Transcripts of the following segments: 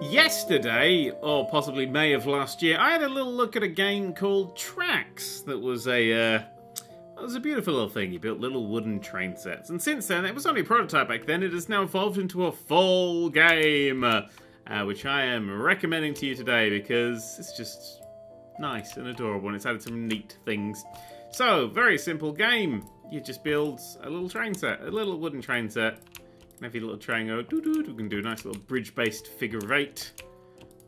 Yesterday, or possibly May of last year, I had a little look at a game called Tracks that was a uh, it was a beautiful little thing. You built little wooden train sets, and since then, it was only a prototype back then. It has now evolved into a full game, uh, which I am recommending to you today because it's just nice and adorable, and it's added some neat things. So, very simple game. You just build a little train set, a little wooden train set. If little train go doo doo, we can do a nice little bridge-based figure of eight.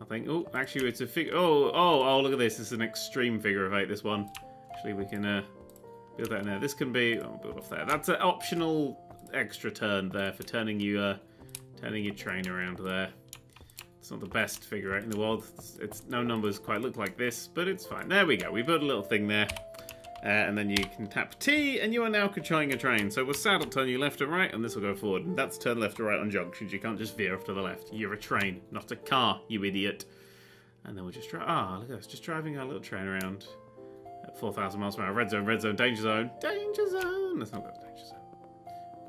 I think. Oh, actually, it's a figure. Oh, oh, oh! Look at this. Is an extreme figure of eight. This one. Actually, we can uh, build that in there. This can be. Oh, build off there. That's an optional extra turn there for turning you, uh, turning your train around there. It's not the best figure eight in the world. It's, it's no numbers quite look like this, but it's fine. There we go. We built a little thing there. Uh, and then you can tap T, and you are now controlling a train. So with saddle, turn you left or right, and this will go forward. And that's turn left or right on junctions. You can't just veer off to the left. You're a train, not a car, you idiot. And then we'll just drive. Ah, look at us, just driving our little train around at 4,000 miles per hour. Red zone, red zone, danger zone, danger zone. That's not that danger zone.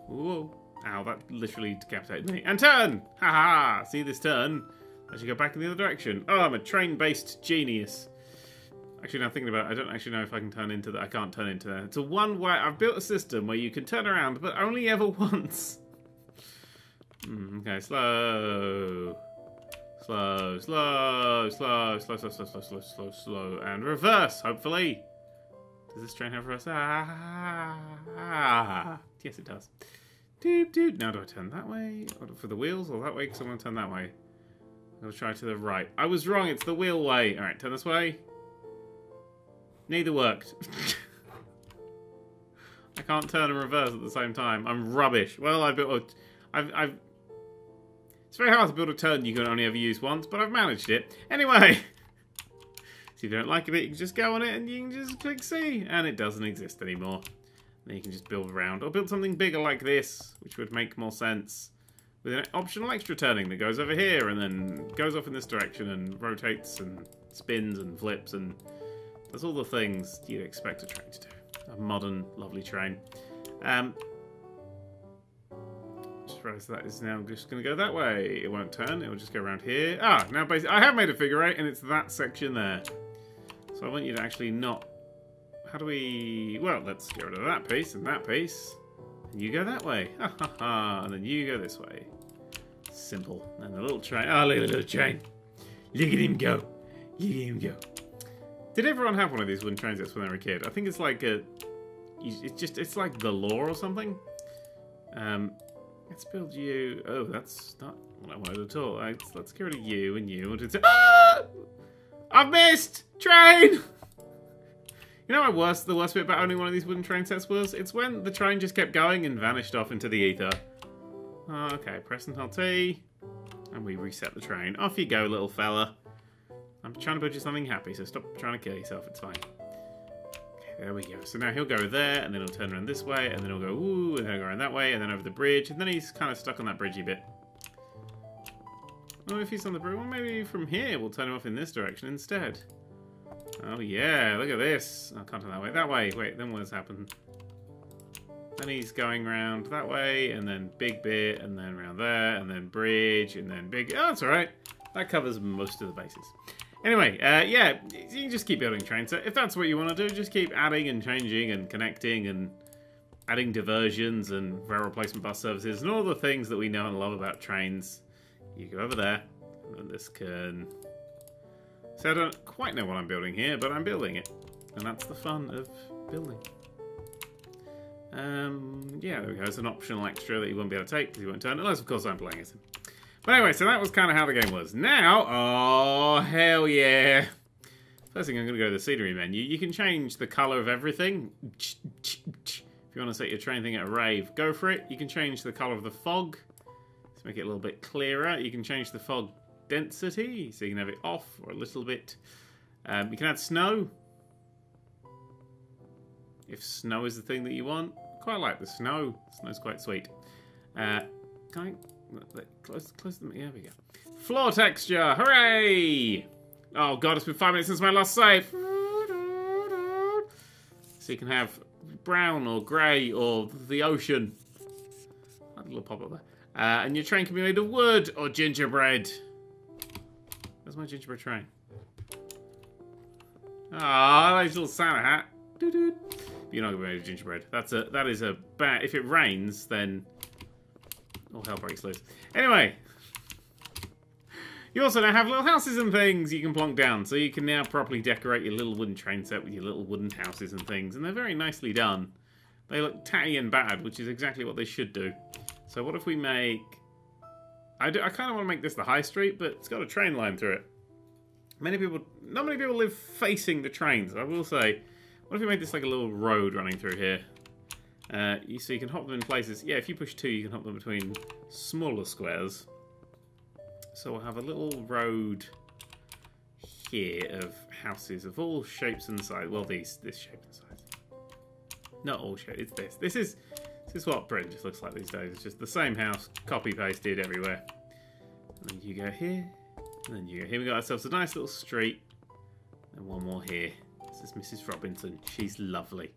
Whoa. Ow, that literally decapitated me. And turn! Ha ha! See this turn? I should go back in the other direction. Oh, I'm a train-based genius. Actually, now thinking about it, I don't actually know if I can turn into that. I can't turn into that. It's a one-way... I've built a system where you can turn around, but only ever once. Mm, okay, slow. Slow, slow, slow, slow, slow, slow, slow, slow, slow, slow, and reverse, hopefully. Does this train have reverse? Ah, ah. Yes, it does. Doop, doop. Now do I turn that way for the wheels or that way? Because I want to turn that way. I'll try to the right. I was wrong. It's the wheel way. All right, turn this way. Neither worked. I can't turn and reverse at the same time. I'm rubbish. Well, I built. A, I've, I've. It's very hard to build a turn you can only ever use once, but I've managed it. Anyway. so if you don't like it, you can just go on it and you can just click C, and it doesn't exist anymore. Then you can just build around, or build something bigger like this, which would make more sense. With an optional extra turning that goes over here and then goes off in this direction and rotates and spins and flips and does all the things you'd expect a train to do. A modern, lovely train. Um, just realised that is now just going to go that way. It won't turn, it will just go around here. Ah, now basically, I have made a figure eight and it's that section there. So I want you to actually not... How do we... Well, let's get rid of that piece and that piece. And you go that way. Ha ha ha. And then you go this way. Simple. And the little train. Oh, look at the little train. Look at him go. Look at him go. Did everyone have one of these wooden train sets when they were a kid? I think it's like a... It's just... It's like the law or something. Um, let's build you... Oh, that's not what I wanted at all. Let's, let's get rid of you and you. And ah! I've missed! Train! You know what worst, the worst bit about owning one of these wooden train sets was? It's when the train just kept going and vanished off into the ether. Oh, okay, press and hold T. And we reset the train. Off you go, little fella. I'm trying to build you something happy, so stop trying to kill yourself. It's fine. Okay, there we go. So now he'll go there, and then he'll turn around this way, and then he'll go ooh, and then he'll go around that way, and then over the bridge, and then he's kind of stuck on that bridgey bit. Oh, if he's on the bridge, well, maybe from here we'll turn him off in this direction instead. Oh yeah, look at this. Oh, I can't turn that way. That way. Wait, then what's happened? Then he's going around that way, and then big bit, and then around there, and then bridge, and then big... Oh, that's alright. That covers most of the bases. Anyway, uh, yeah, you can just keep building trains. So if that's what you want to do, just keep adding and changing and connecting and adding diversions and rail replacement bus services and all the things that we know and love about trains. You go over there, and this can... So I don't quite know what I'm building here, but I'm building it. And that's the fun of building. Um, yeah, there we go. It's an optional extra that you won't be able to take because you won't turn, unless of course I'm playing it. But anyway, so that was kind of how the game was. Now, oh, hell yeah. First thing, I'm going to go to the scenery menu. You can change the colour of everything. If you want to set your train thing at a rave, go for it. You can change the colour of the fog Let's make it a little bit clearer. You can change the fog density, so you can have it off or a little bit. Um, you can add snow. If snow is the thing that you want. Quite like the snow. Snow's quite sweet. Uh, can I Close, close them. Yeah, we go. Floor texture. Hooray! Oh god, it's been five minutes since my last save. So you can have brown or grey or the ocean. A little pop up there. Uh, and your train can be made of wood or gingerbread. Where's my gingerbread train? Ah, nice little Santa hat. Doo -doo. You're not gonna be made of gingerbread. That's a that is a bad. If it rains, then all hell breaks loose. Anyway, you also now have little houses and things you can plonk down, so you can now properly decorate your little wooden train set with your little wooden houses and things, and they're very nicely done. They look tatty and bad, which is exactly what they should do. So what if we make... I, do, I kind of want to make this the high street, but it's got a train line through it. Many people... Not many people live facing the trains, I will say. What if we made this like a little road running through here? Uh, you, so you can hop them in places. Yeah, if you push two, you can hop them between smaller squares. So we'll have a little road here of houses of all shapes and sizes. Well, these this shape and size. Not all shapes. It's this. This is this is what Britain just looks like these days. It's just the same house, copy pasted everywhere. And then you go here, and then you go here. We got ourselves a nice little street, and one more here. This is Mrs. Robinson. She's lovely.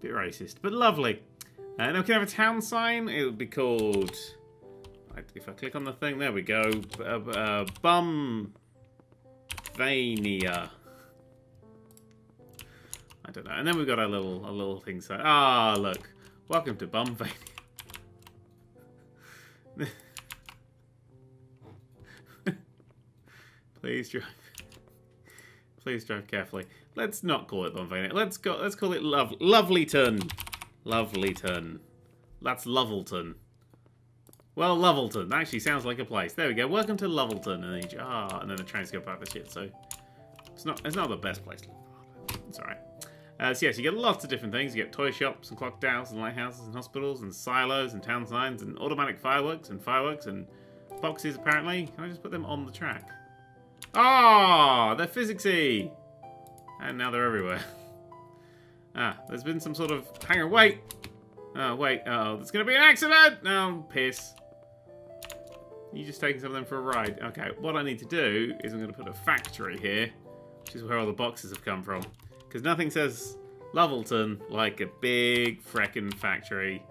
Bit racist, but lovely. Uh, now we can have a town sign. It would be called. If I click on the thing, there we go. Uh, uh. I don't know. And then we've got our little, a little thing. So, ah, look. Welcome to Bumvania. Please drive. Please drive carefully. Let's not call it Bumvania. Let's go. Let's call it Love Lovelyton. Lovelyton. That's Lovelton. Well, Lovelton. That actually sounds like a place. There we go. Welcome to Lovelton. And then, ah, and then the trains go back the shit. So it's not. It's not the best place. It's all right. Uh, so yes, you get lots of different things. You get toy shops and clock towers and lighthouses and hospitals and silos and town signs and automatic fireworks and fireworks and boxes. Apparently, can I just put them on the track? Ah, oh, they're physicsy. And now they're everywhere. ah, there's been some sort of... Hang on, wait! Oh, wait. Uh oh, there's to be an accident! Oh, piss. You just taking some of them for a ride. Okay, what I need to do is I'm to put a factory here, which is where all the boxes have come from. Because nothing says Lovelton like a big freckin' factory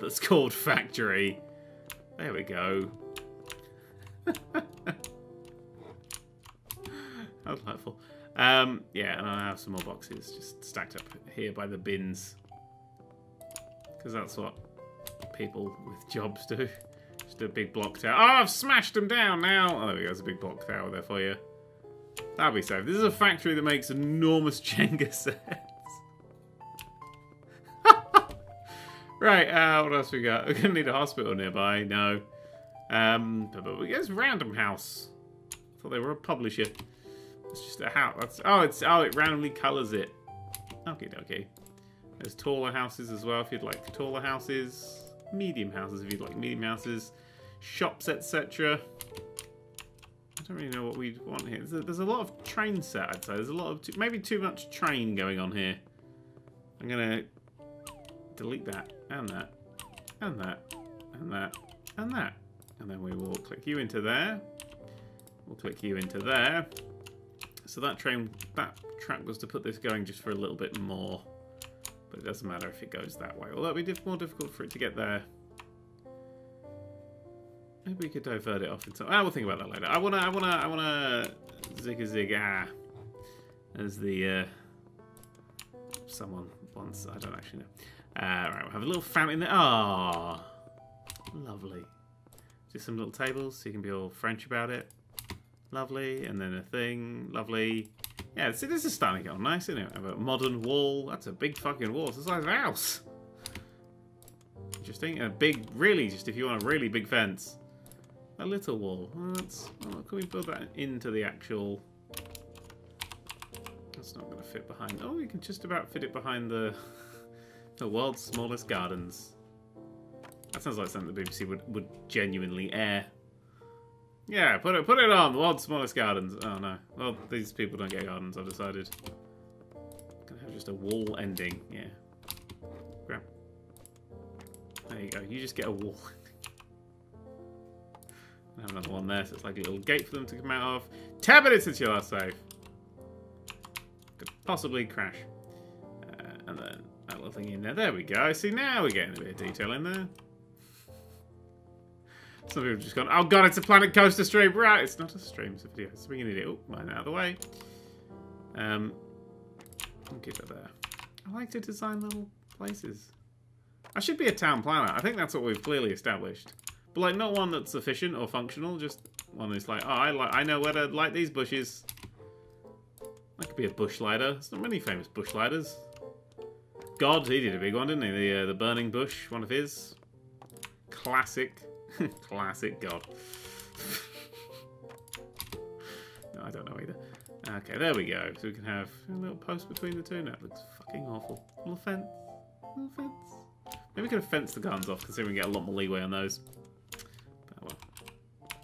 that's called Factory. There we go. How delightful. Um, yeah, and I have some more boxes just stacked up here by the bins. Because that's what people with jobs do. Just a big block tower. Oh, I've smashed them down now! Oh, there we go. There's a big block tower there for you. That'll be safe. This is a factory that makes enormous Jenga sets. right, uh, what else we got? We're going to need a hospital nearby. No. Um, but, but it's Random House. I thought they were a publisher. It's just a house. That's, oh, it's oh, it randomly colours it. Okay, okay. There's taller houses as well if you'd like taller houses. Medium houses if you'd like medium houses. Shops, etc. I don't really know what we'd want here. There's a, there's a, lot of train set, I'd say. There's a lot of... Too, maybe too much train going on here. I'm to delete that, and that, and that, and that, and that. And then we will click you into there. We'll click you into there. So that train, that track was to put this going just for a little bit more. But it doesn't matter if it goes that way. Although it'd be more difficult for it to get there. Maybe we could divert it off into. Ah, we'll think about that later. I wanna, I wanna, I wanna zig a zig ah, as the uh, someone wants. I don't actually know. Uh, right, we'll have a little fountain there. Ah, oh, lovely. Just some little tables so you can be all French about it. Lovely, and then a thing. Lovely. Yeah, see, this is starting to get nice, isn't it? Have a modern wall. That's a big fucking wall. It's the size of a house. Interesting. A big, really, just if you want a really big fence. A little wall. That's, oh, can we build that into the actual... That's not going to fit behind... Oh, we can just about fit it behind the, the world's smallest gardens. That sounds like something the BBC would, would genuinely air. Yeah, put it put it on, the world's smallest gardens. Oh no. Well, these people don't get gardens, I've decided. Gonna have just a wall ending, yeah. Grab. There you go, you just get a wall I have another one there, so it's like a little gate for them to come out of. 10 minutes since your last save. Could possibly crash. Uh, and then that little thing in there. There we go. See, now we're getting a bit of detail in there. Some people have just gone, oh god, it's a Planet Coaster stream. Right, it's not a stream, it's a video. It's being an it. Oh, mine out of the way. Um, I'll keep it there. I like to design little places. I should be a town planner. I think that's what we've clearly established. But like, not one that's efficient or functional. Just one that's like, oh, I like, I know where to light these bushes. I could be a bush lighter. There's not many famous bush lighters. God, he did a big one, didn't he? The uh, the burning bush, one of his. Classic, classic God. no, I don't know either. Okay, there we go. So we can have a little post between the two. That looks fucking awful. Little fence. Little fence. Maybe we could have fenced the guns off, considering we can get a lot more leeway on those. But well.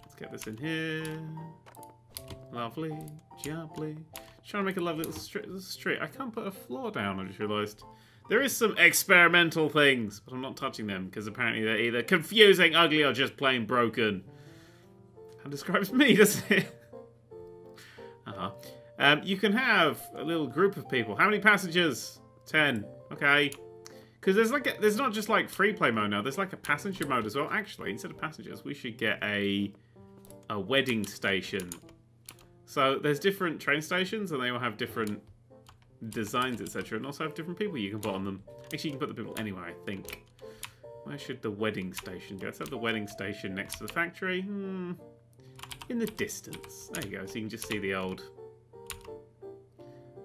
Let's get this in here. Lovely. Jubbly. Trying to make a lovely little street. I can't put a floor down, I just realised. There is some experimental things, but I'm not touching them because apparently they're either confusing, ugly, or just plain broken. That describes me, doesn't it? uh-huh. Um, you can have a little group of people. How many passengers? Ten. Okay. Because there's like a, there's not just like free play mode now. There's like a passenger mode as well. Actually, instead of passengers, we should get a a wedding station. So there's different train stations, and they all have different designs, etc., and also have different people you can put on them. Actually, you can put the people anywhere, I think. Where should the wedding station go? Let's have the wedding station next to the factory. Hmm. In the distance. There you go, so you can just see the old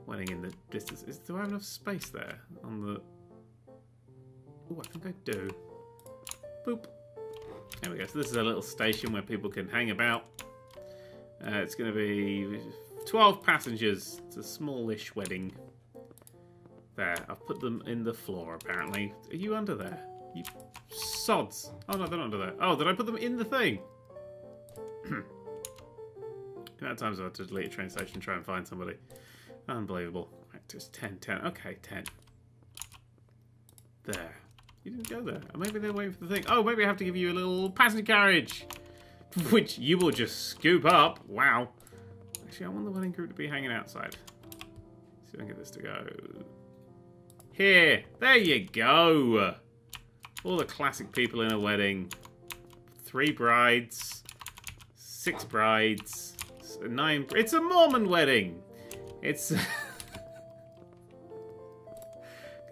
wedding in the distance. Is, do I have enough space there on the... Oh, I think I do. Boop. There we go. So this is a little station where people can hang about. Uh, it's going to be 12 passengers. It's a smallish wedding. There, I've put them in the floor, apparently. Are you under there? You sods. Oh, no, they're not under there. Oh, did I put them in the thing? At times I have had to delete a train station and try and find somebody. Unbelievable. Right, just 10, 10. Okay, 10. There. You didn't go there. Or maybe they're waiting for the thing. Oh, maybe I have to give you a little passenger carriage. Which you will just scoop up. Wow. Actually, I want the wedding group to be hanging outside. See if I can get this to go. Here. There you go. All the classic people in a wedding. Three brides. Six brides. Nine. It's a Mormon wedding. It's...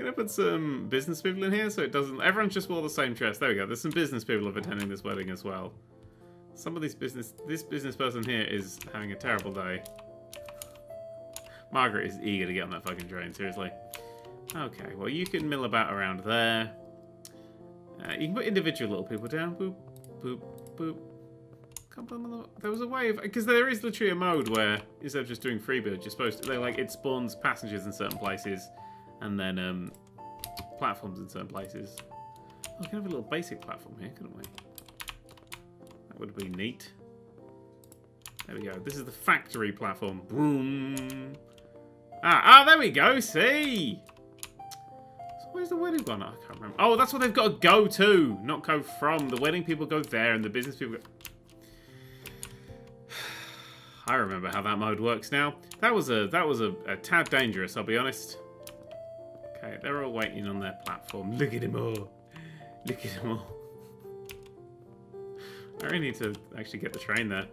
I put some business people in here so it doesn't... Everyone's just wore the same dress. There we go. There's some business people of attending this wedding as well. Some of these business... This business person here is having a terrible day. Margaret is eager to get on that fucking train, seriously. Okay, well you can mill about around there. Uh, you can put individual little people down. Boop, boop, boop. There was a way of... Because there is literally a mode where, instead of just doing free build, you're supposed to... Like, it spawns passengers in certain places and then um, platforms in certain places. Oh, we can have a little basic platform here, couldn't we? That would be neat. There we go. This is the factory platform. Boom. Ah, ah, there we go. See? Where's the wedding gone? I can't remember. Oh, that's what they've got to go to, not go from. The wedding people go there, and the business people go... I remember how that mode works now. That was a that was a, a tad dangerous, I'll be honest. Okay, they're all waiting on their platform. Look at them all. Look at them all. I really need to actually get the train there.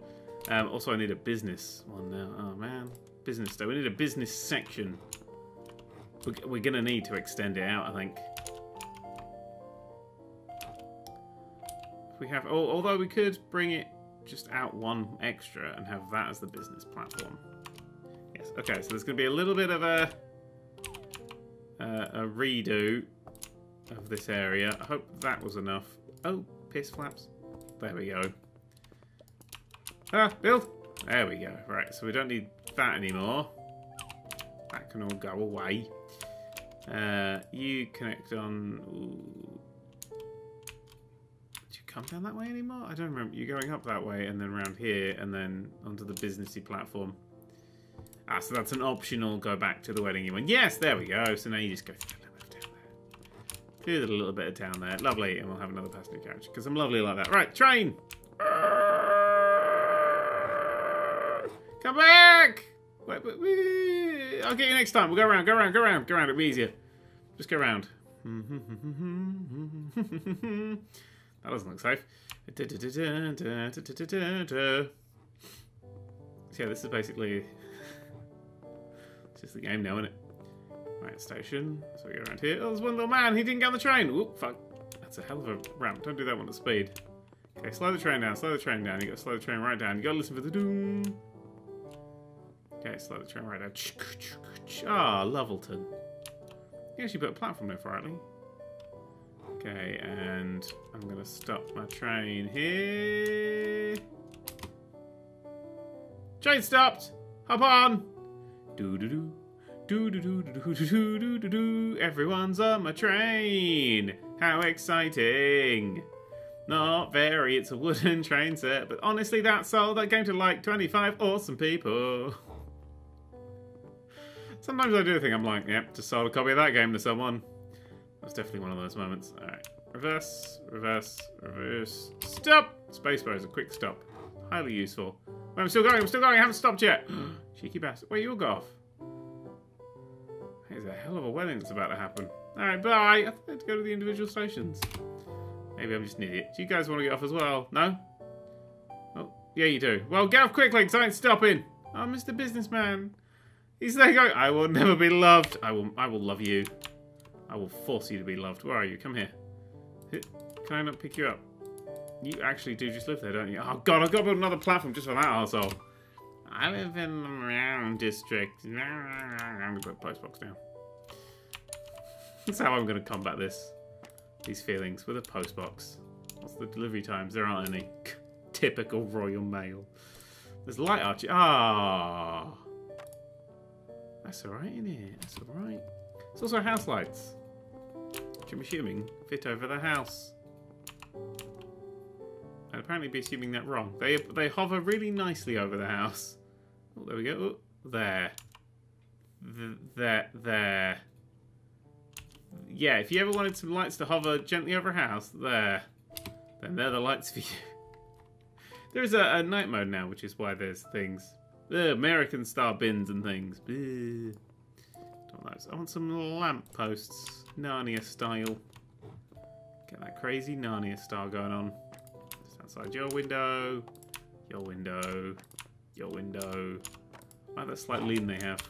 Um, also, I need a business one now. Oh, man. Business though. We need a business section. We're, going to need to extend it out, I think. If we have... Oh, although we could bring it just out one extra and have that as the business platform. Yes. Okay, so there's going to be a little bit of a uh, a redo of this area. I hope that was enough. Oh, piss flaps. There we go. Ah, build! There we go. Right, so we don't need that anymore. That can all go away. Uh, you connect on... Ooh. Did you come down that way anymore? I don't remember. You're going up that way and then around here and then onto the businessy platform. Ah, so that's an optional go back to the wedding you went. Yes, there we go. So now you just go through a little bit of down there. Lovely. And we'll have another passenger carriage because I'm lovely like that. Right, train. Come back. Wait, wait, wait. I'll get you next time. We'll go around, go around, go around, go around. It'll be easier. Just go around. That doesn't look safe. Yeah, this is basically just the game now, isn't it? Right, station. So we go around here. Oh, there's one little man. He didn't get on the train. Oop, fuck. That's a hell of a ramp. Don't do that one at speed. Okay, slow the train down. Slow the train down. You got to slow the train right down. You got to listen for the doom. Okay, slow the train right down. Ah, oh, Levelton. You actually put a platform there for Riley. Okay, and I'm gonna stop my train here. Train stopped. Hop on. Do do do. Do do do do do do do do do. Everyone's on my train. How exciting! Not very. It's a wooden train set, but honestly, that sold that game to like 25 awesome people. Sometimes I do think I'm like, yep, just sold a copy of that game to someone. That's definitely one of those moments. Alright. Reverse, reverse, reverse. Stop! Spacebar is a quick stop. Highly useful. Wait, I'm still going, I'm still going, I haven't stopped yet. Cheeky bastard. Wait, you'll go off. There's a hell of a wedding that's about to happen. Alright, bye. I I had to go to the individual stations. Maybe I'm just an idiot. Do you guys want to get off as well? No? Oh, yeah, you do. Well, get off quickly, because I ain't stopping. Oh, Mr. Businessman. He's there going, I will never be loved. I will I will love you. I will force you to be loved. Where are you? Come here. Can I not pick you up? You actually do just live there, don't you? Oh god, I've got to build another platform just for that asshole. I live in the Round District. I'm gonna put postbox now. That's how I'm gonna combat this. These feelings with a postbox. What's the delivery times? There aren't any. Typical Royal Mail. There's light arch. Ah. That's alright, isn't it? That's alright. It's also house lights. Which I'm assuming fit over the house. I'd apparently be assuming that wrong. They they hover really nicely over the house. Oh, there we go. Oh, there. Th there. There. Yeah, if you ever wanted some lights to hover gently over a house, there. Then they're the lights for you. There's a, a night mode now, which is why there's things Ugh, American star bins and things. Don't. I want some lamp posts, Narnia style. Get that crazy Narnia style going on. Just outside your window, your window, your window. I like that slight lean they have.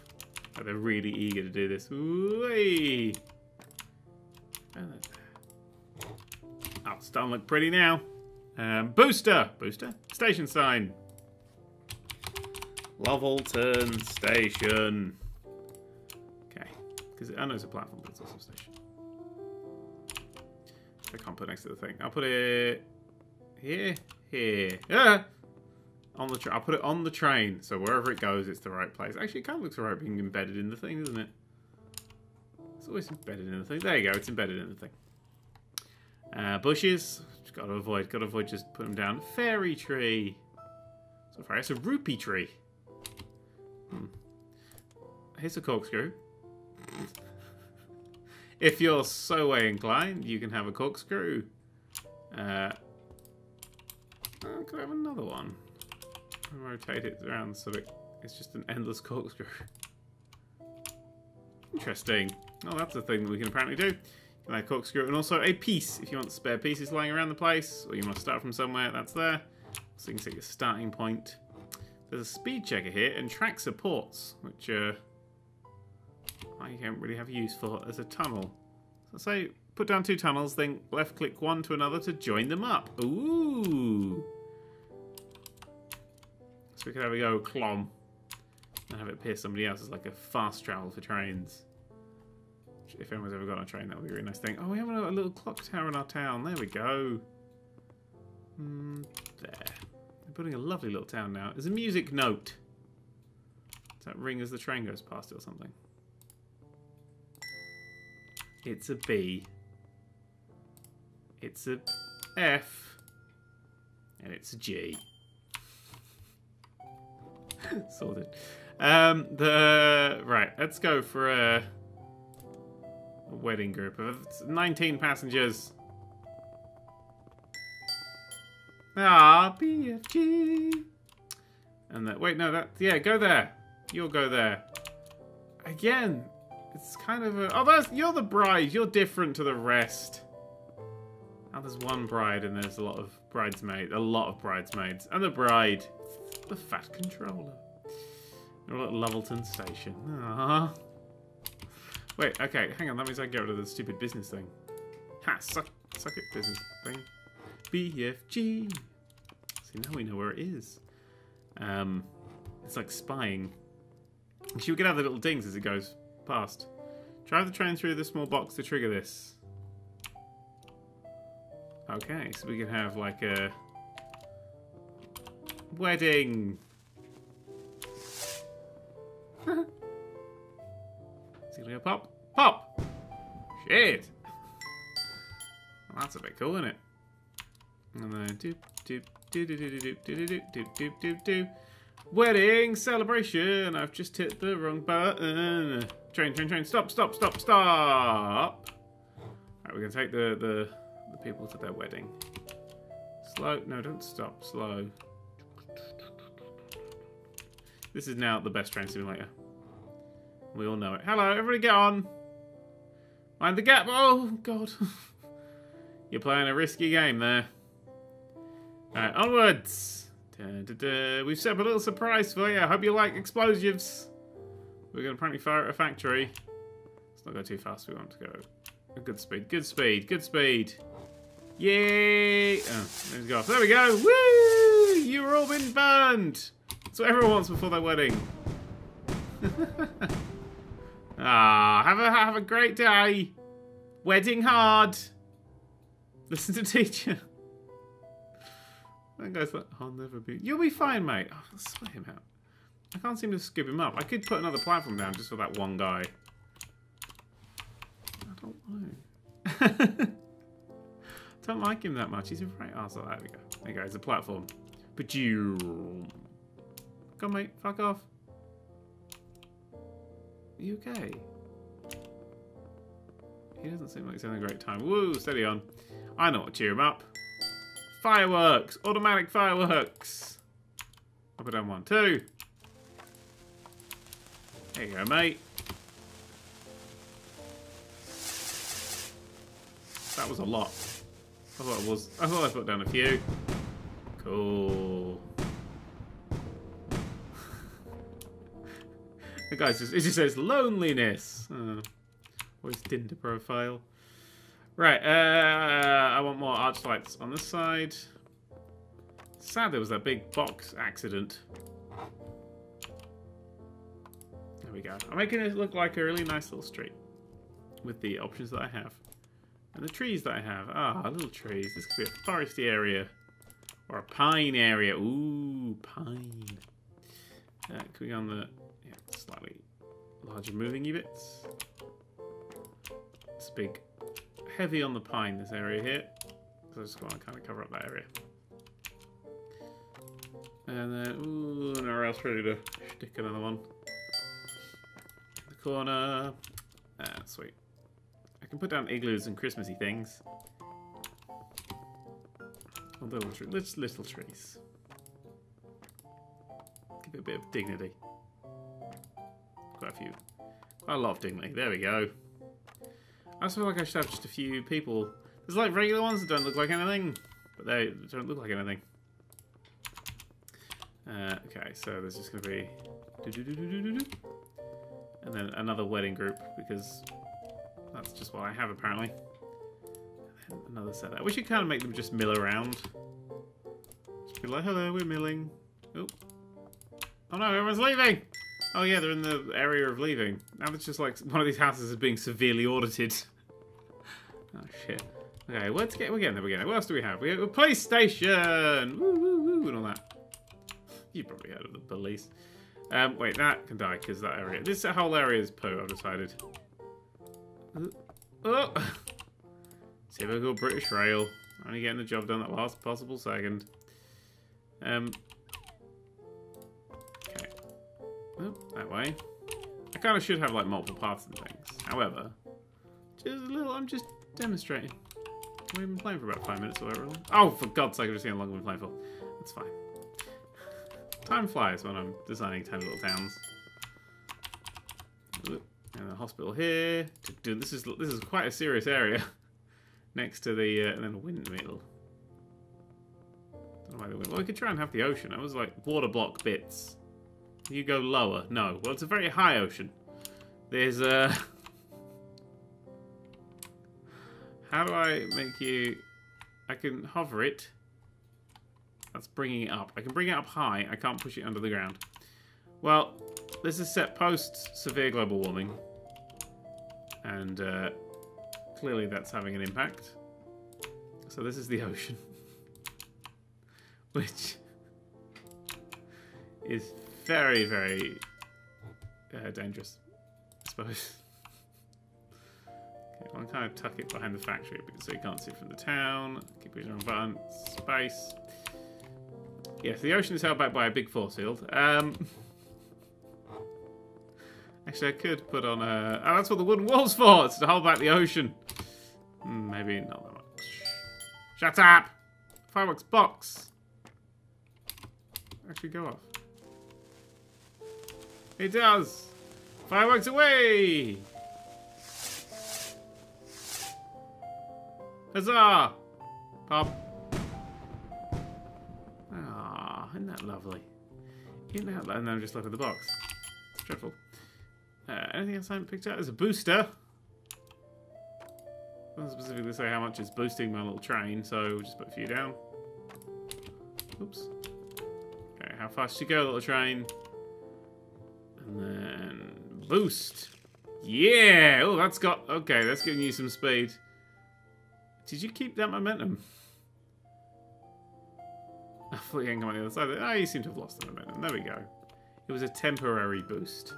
Like they're really eager to do this. Ooh, Oh, it's starting to look pretty now. Um, booster! Booster? Station sign. Lovelton Station. Okay. Because I know it's a platform, but it's also a station. I can't put next to the thing. I'll put it here, here. Yeah. On the I'll put it on the train, so wherever it goes, it's the right place. Actually, it kind of looks alright being embedded in the thing, doesn't it? It's always embedded in the thing. There you go, it's embedded in the thing. Uh, bushes, just got to avoid, got to avoid just put them down. Fairy tree. So far, it's a rupee tree. Hmm. Here's a corkscrew. if you're so way inclined, you can have a corkscrew. Uh, could I have another one? rotate it around so it, it's just an endless corkscrew. Interesting. Oh, that's a thing that we can apparently do. You can corkscrew and also a piece if you want spare pieces lying around the place or you want to start from somewhere, that's there. So you can take your starting point. There's a speed checker here and track supports, which uh, I don't really have use for as a tunnel. So say put down two tunnels, then left click one to another to join them up. Ooh! So we could have a go clom and have it pierce somebody else as like a fast travel for trains. If anyone's ever got on a train, that would be a really nice thing. Oh, we have a little clock tower in our town. There we go. Mm, there. Building a lovely little town now. There's a music note. Does that ring as the train goes past it or something? It's a B. It's a F. And it's a G. Sorted. Um, the right. Let's go for a, a wedding group of 19 passengers. Ah, BFG. And that, wait, no, that, yeah, go there. You'll go there. Again, it's kind of a, oh, that's, you're the bride. You're different to the rest. Now there's one bride and there's a lot of bridesmaids. A lot of bridesmaids. And the bride. The fat controller. We're at Lovelton Station. Aww. Wait, okay, hang on. That means I can get rid of the stupid business thing. Ha! Suck, suck it, business thing. BFG. See, now we know where it is. Um, it's like spying. She can have the little dings as it goes past. Drive the train through the small box to trigger this. Okay, so we can have like a wedding. Is he gonna go pop? Pop! Shit! Well, that's a bit cool, isn't it? And then doop doop doop doop doop doop doop doop. Wedding celebration! I've just hit the wrong button. Train, train, train! Stop, stop, stop, stop! Alright, we're gonna take the the the people to their wedding. Slow. No, don't stop. Slow. This is now the best train simulator. We all know it. Hello, everybody get on. Mind the gap. Oh, God. You're playing a risky game there. Alright, onwards. Da, da, da. We've set up a little surprise for you. I hope you like explosives. We're going to apparently fire at a factory. Let's not go too fast. We want to go good speed. Good speed. Good speed. Yay! Oh, there's go off. There we go. Woo! You've all been burned. That's what everyone wants before their wedding. ah, have a have a great day. Wedding hard. Listen to teacher. That guy's like, I'll never be. You'll be fine, mate. Oh, let's split him out. I can't seem to skip him up. I could put another platform down just for that one guy. I don't know. don't like him that much. He's a right. Oh, so there we go. There you go. It's a platform. But you. Go, mate. Fuck off. Are you okay? He doesn't seem like he's having a great time. Woo, steady on. I know what to cheer him up. Fireworks! Automatic fireworks! Up and down one, two. There you go, mate. That was a lot. I thought it was. I thought I put down a few. Cool. the guy's just. It just says loneliness. Oh. Or his Tinder profile. Right, uh, I want more arch lights on this side. Sad there was that big box accident. There we go. I'm making it look like a really nice little street. With the options that I have. And the trees that I have. Ah, little trees. This could be a foresty area. Or a pine area. Ooh, pine. Uh, can we go on the yeah, slightly larger moving bits? It's big heavy on the pine, this area here. So I just want to kind of cover up that area. And then, ooh, nowhere else ready to stick another one. In The corner. Ah, sweet. I can put down igloos and Christmassy things. Oh, little, little, little trees. Give it a bit of dignity. Quite a few. Quite a lot of dignity. There we go. I just feel like I should have just a few people. There's like regular ones that don't look like anything, but they don't look like anything. Uh, okay, so there's just going to be... Doo -doo -doo and then another wedding group, because that's just what I have, apparently. another set. I wish you kind of make them just mill around. Just be like, hello, we're milling. Oh. Oh no, everyone's leaving! Oh yeah, they're in the area of leaving. Now it's just like one of these houses is being severely audited. Oh shit. Okay, let's get we're getting there, we're getting there. What else do we have? We have a police station! Woo woo woo and all that. You've probably heard of the police. Um, wait, that can die because that area. This whole area is poo, I've decided. Oh! Typical British Rail. Only getting the job done that last possible second. Um. Okay. Oh, that way. I kind of should have like multiple paths and things. However, just a little. I'm just demonstrating. We've been playing for about five minutes or whatever. Oh, for God's sake, I've just seen how long we've been playing for. That's fine. Time flies when I'm designing tiny little towns. And a hospital here. This is this is quite a serious area. next to the uh, and then a windmill. Don't know why the wind. Well, we could try and have the ocean. I was like water block bits. You go lower. No. Well, it's a very high ocean. There's a. Uh... How do I make you? I can hover it. That's bringing it up. I can bring it up high. I can't push it under the ground. Well, this is set post severe global warming. And uh, clearly that's having an impact. So this is the ocean. Which is very, very uh, dangerous, I suppose. I'll kind of tuck it behind the factory so you can't see it from the town. Keep pushing on button. Space. Yes, the ocean is held back by a big force field. Um, actually, I could put on a... Oh, that's what the wooden wall's for! It's to hold back the ocean. Hmm, maybe not that much. Shut up! Fireworks box! Actually go off. It does! Fireworks away! Huzzah! Pop. Isn't that lovely? Isn't that lovely? And then I'm just look at the box. It's dreadful. Uh, anything else I haven't picked out? There's a booster. Doesn't specifically say how much it's boosting my little train, so we'll just put a few down. Oops. Okay, how fast you go, little train? And then boost. Yeah! Oh, that's got... Okay, that's giving you some speed. Did you keep that momentum? I thought you come on the other side. Oh, you seem to have lost the momentum. There we go. It was a temporary boost.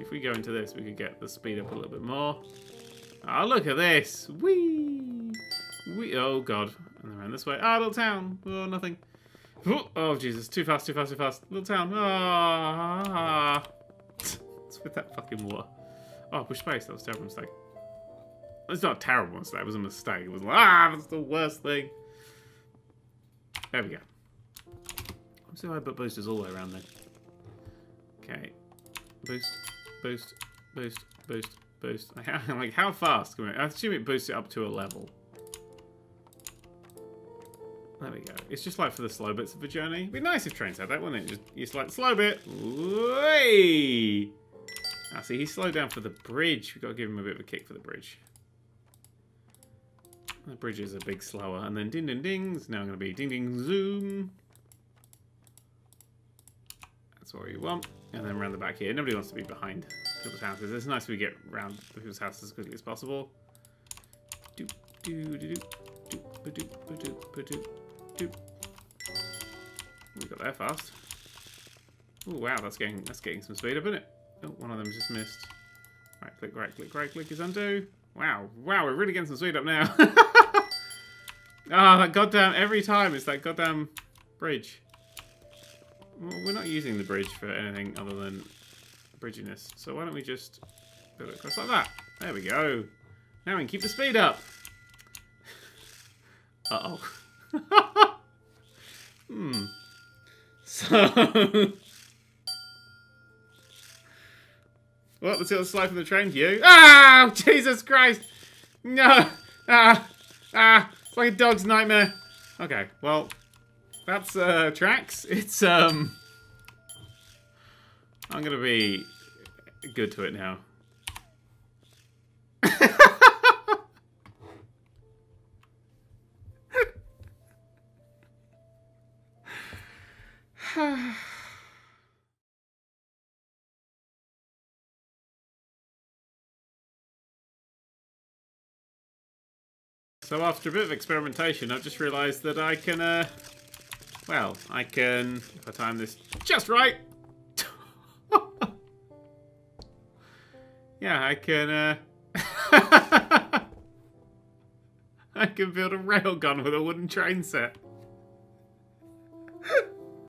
If we go into this, we could get the speed up a little bit more. Oh, look at this. Whee! Whee! Oh, God. And then around this way. Ah, oh, little town. Oh, nothing. Oh, Jesus. Too fast, too fast, too fast. Little town. Ah. What's with that fucking water? Oh, push space. That was terrible mistake. It's not a terrible mistake. It was a mistake. It was like, ah, that's the worst thing. There we go. I'm see I put boosters all the way around then. Okay. Boost, boost, boost, boost, boost. like, how fast can we... I assume it boosts it up to a level. There we go. It's just like for the slow bits of the journey. It'd be nice if trains had that, wouldn't it? Just, just like, slow bit. Way! Ah, see, he slowed down for the bridge. We've got to give him a bit of a kick for the bridge. The bridges are big slower. And then ding ding dings. Now I'm going to be ding ding zoom. That's what we want. And then around the back here. Nobody wants to be behind people's houses. It's nice if we get around people's houses as quickly as possible. Doop, doo, doo, doo, doop, ba doop, ba doop, ba doop, doop. We got there fast. Oh wow, that's getting that's getting some speed up, isn't it? Oh, one of them just missed. Right click, right click, right click is undo. Wow, wow, we're really getting some speed up now. Ah, oh, that goddamn, every time it's that goddamn bridge. Well, we're not using the bridge for anything other than bridginess. So why don't we just build it across like that? There we go. Now we can keep the speed up. Uh-oh. hmm. So... well, let's see what's slide from the train you. Ah! Jesus Christ! No! Ah! Ah! Like a dog's nightmare. Okay, well, that's uh, tracks. It's, um... I'm gonna be good to it now. So after a bit of experimentation, I've just realised that I can, uh, well, I can, if I time this just right, yeah, I can, uh, I can build a railgun with a wooden train set.